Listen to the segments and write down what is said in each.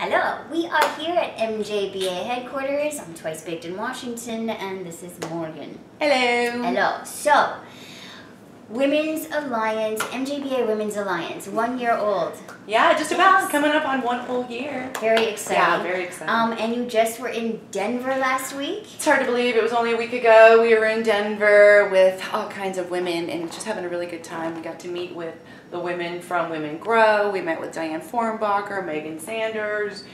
Hello, we are here at MJBA headquarters. I'm twice baked in Washington, and this is Morgan. Hello. Hello. So, Women's Alliance, MJBA Women's Alliance, one year old. Yeah, just about Yes. coming up on one whole year. Very exciting. Yeah, very exciting. Um, and you just were in Denver last week. It's hard to believe it was only a week ago. We were in Denver with all kinds of women and just having a really good time. We got to meet with the women from Women Grow. We met with Diane Fornbacher, Megan Sanders.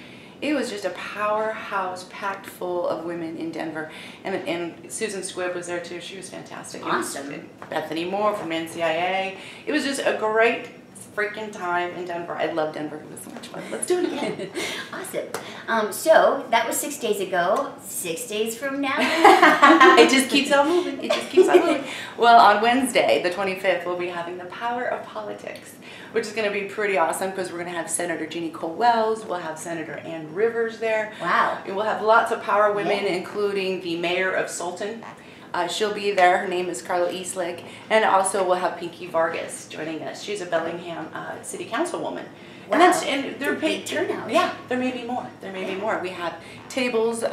It was just a powerhouse packed full of women in Denver. And, and Susan Squibb was there too. She was fantastic. It was- Awesome. Bethany Moore from NCIA. It was just a great freaking time in Denver. I love Denver. It was so much fun. Let's do it again. awesome. Um, so, that was six days ago. Six days from now. it just keeps on moving. It just keeps on moving. Well, on Wednesday, the 25th, we'll be having the power of politics, which is going to be pretty awesome because we're going to have Senator Jeanne Kohl-Welles, we'll have Senator Ann Rivers there. Wow. And we'll have lots of power women, Yeah. including the mayor of Sultan. Uh, she'll be there. Her name is Carla Eslick. And also we'll have Pinky Vargas joining us. She's a Bellingham uh, city councilwoman. And Wow. that's and they're It's a big paid turnout. Yeah, there may be more. There may be more. We have tables uh,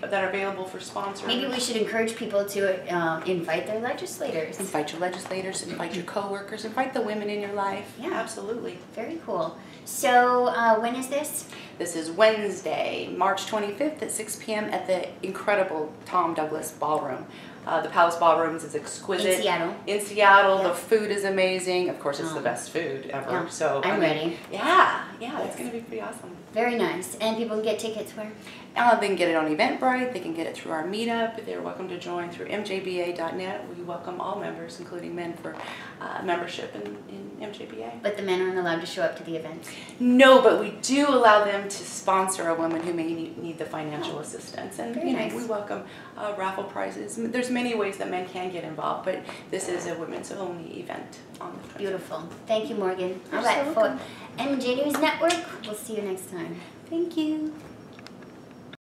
that, are available for sponsors. Maybe we should encourage people to uh, invite their legislators. invite your legislators, invite your coworkers, invite the women in your life. Yeah. absolutely. Very cool. So, uh, when is this? This is Wednesday, March 25th at 6 p.m. at the incredible Tom Douglas Ballroom. Uh, the Palace Ballrooms is exquisite. In Seattle. In Seattle, Yeah. the food is amazing. Of course, it's Oh. the best food ever. Yeah. So I I'm mean, ready. Yeah, yeah, it's going to be pretty awesome. Very nice. And people can get tickets where? Uh, they can get it on Eventbrite. They can get it through our meetup. They're welcome to join through mjba.net. We welcome all members, including men, for uh, membership in, in MJBA. But the men aren't allowed to show up to the events. No, but we do allow them to sponsor a woman who may need, need the financial assistance, and Very you know nice. we welcome uh, raffle prizes. There's many ways that men can get involved, but this is a women's only event on the 25th. Beautiful. Thank you, Morgan. You're All right, so for. MJ News Network, we'll see you next time. Thank you.